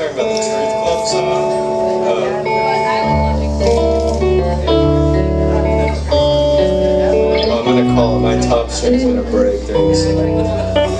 talking about the Truth Club song? Uh, I'm gonna call it. My top string's gonna break during the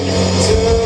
to